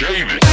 shave it.